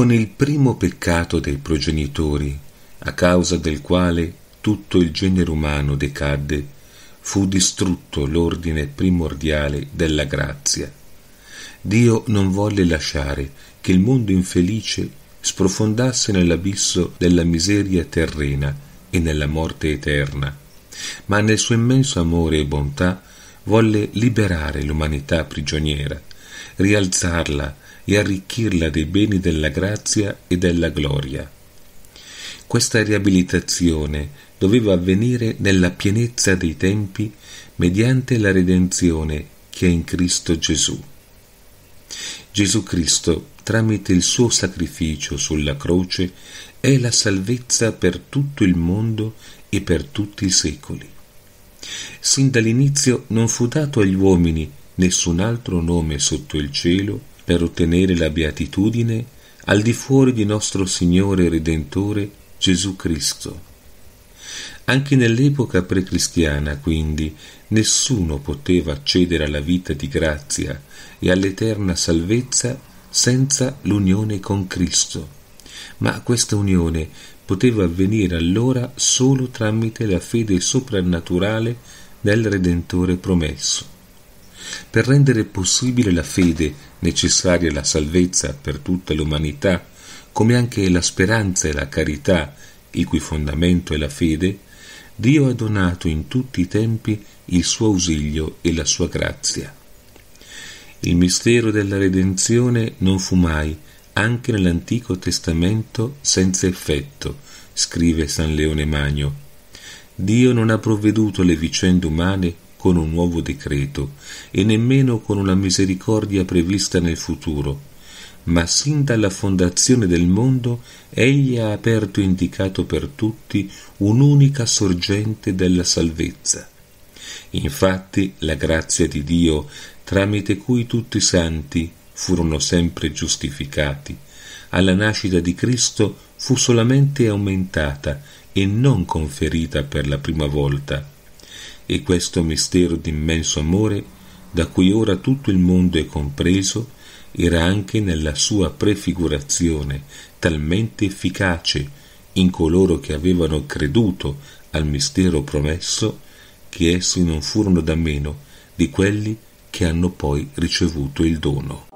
con il primo peccato dei progenitori, a causa del quale tutto il genere umano decadde, fu distrutto l'ordine primordiale della grazia. Dio non volle lasciare che il mondo infelice sprofondasse nell'abisso della miseria terrena e nella morte eterna, ma nel suo immenso amore e bontà volle liberare l'umanità prigioniera, rialzarla e arricchirla dei beni della grazia e della gloria. Questa riabilitazione doveva avvenire nella pienezza dei tempi mediante la redenzione che è in Cristo Gesù. Gesù Cristo, tramite il suo sacrificio sulla croce, è la salvezza per tutto il mondo e per tutti i secoli. Sin dall'inizio non fu dato agli uomini nessun altro nome sotto il cielo per ottenere la beatitudine al di fuori di nostro Signore Redentore Gesù Cristo. Anche nell'epoca precristiana, quindi, nessuno poteva accedere alla vita di grazia e all'eterna salvezza senza l'unione con Cristo. Ma questa unione poteva avvenire allora solo tramite la fede soprannaturale del Redentore promesso. Per rendere possibile la fede necessaria alla salvezza per tutta l'umanità, come anche la speranza e la carità, il cui fondamento è la fede, Dio ha donato in tutti i tempi il suo ausilio e la sua grazia. Il mistero della redenzione non fu mai, anche nell'Antico Testamento, senza effetto, scrive San Leone Magno. Dio non ha provveduto alle vicende umane con un nuovo decreto e nemmeno con una misericordia prevista nel futuro, ma sin dalla fondazione del mondo egli ha aperto e indicato per tutti un'unica sorgente della salvezza. Infatti la grazia di Dio tramite cui tutti i santi furono sempre giustificati, alla nascita di Cristo fu solamente aumentata e non conferita per la prima volta. E questo mistero d'immenso amore, da cui ora tutto il mondo è compreso, era anche nella sua prefigurazione talmente efficace in coloro che avevano creduto al mistero promesso, che essi non furono da meno di quelli che hanno poi ricevuto il dono.